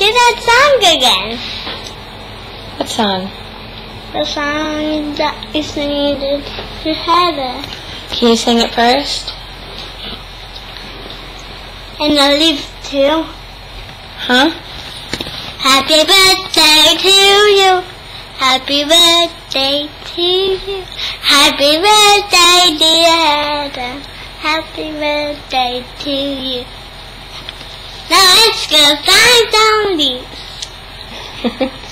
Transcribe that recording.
Do that song again. What song? The song that is needed to heaven. Can you sing it first? And I leave too. Huh? Happy birthday to you. Happy birthday to you. Happy birthday, dear Heather. Happy birthday to you. Now let's go find zombies.